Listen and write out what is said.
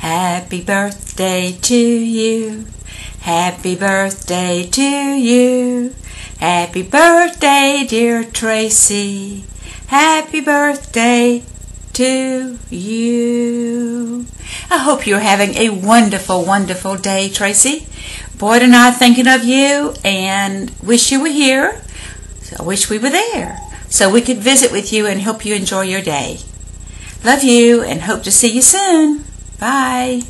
Happy birthday to you. Happy birthday to you. Happy birthday, dear Traci. Happy birthday to you. I hope you're having a wonderful, wonderful day, Traci. Boyd and I are thinking of you and wish you were here. I wish we were there so we could visit with you and help you enjoy your day. Love you and hope to see you soon. Bye.